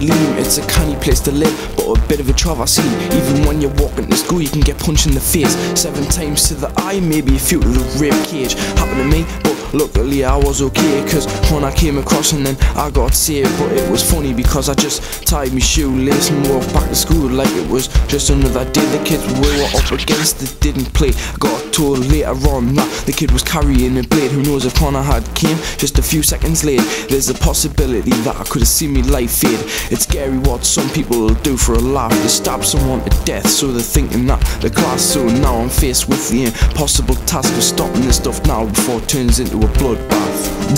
it's a canny place to live, but a bit of a traverse Even when you're walking to school, you can get punched in the face. Seven times to the eye, maybe a few to the rib cage. Happened to me, but luckily I was okay, cause when I came across and then I got saved. But it was funny because I just tied my shoelace and walked back to school like it was just another day. The kids we were up against that didn't play. Got told later on that the kid was carrying a blade. Who knows if Connor had came just a few seconds late. There's a possibility that I could have seen me life fade. It's scary what some people will do for a laugh. They stab someone to death, so they're thinking that the class. So now I'm faced with the impossible task of stopping this stuff now before it turns into a bloodbath.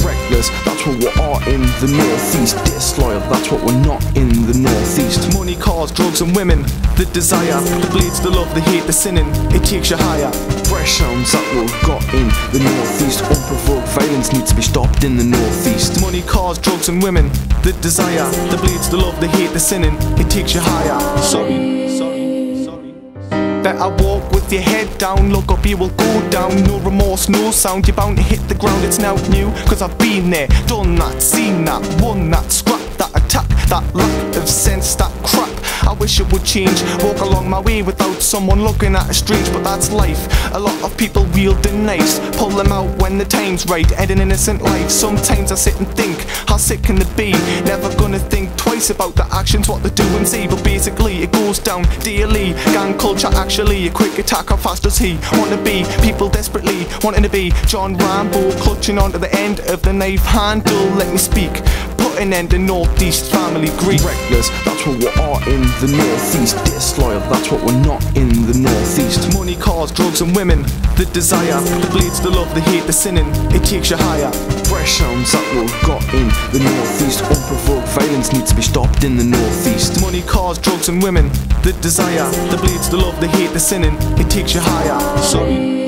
Reckless, that's what we are in the northeast. Disloyal, that's what we're not in the northeast. Money, cars, drugs, and women. The desire, the bleeds, the love, the hate, the sinning. It takes you higher. Fresh sounds that we've got in the northeast. Unprovoked violence needs to be stopped in the northeast. Money, cars, drugs, and women. The desire, the bleeds, the love, the hate, the sinning. It takes you higher. Sorry. Better walk with your head down, look up, you will go down. No remorse, no sound, you're bound to hit the ground, it's now new. Cause I've been there, done that, seen that, won that, scrapped that attack, that lack of sense, that crap. I wish it would change. Walk along my way without someone looking at us strange, but that's life. A lot of people wield the knives, pull them out when the time's right. End an innocent life. Sometimes I sit and think, how sick can it be? Never gonna think twice about the actions, what they do and say. But basically, it goes down daily. Gang culture, actually, a quick attack. How fast does he wanna be? People desperately wanting to be John Rambo, clutching onto the end of the knife handle. Let me speak. Put an end to Northeast family grief. Reckless, that's what we are in the northeast. Disloyal, that's what we're not in the northeast. Money, cars, drugs, and women. The desire, the bleeds, the love, the hate, the sinning. It takes you higher. Fresh sounds that we've got in the northeast. Unprovoked violence needs to be stopped in the northeast. Money, cars, drugs, and women. The desire, the bleeds, the love, the hate, the sinning. It takes you higher. Sorry.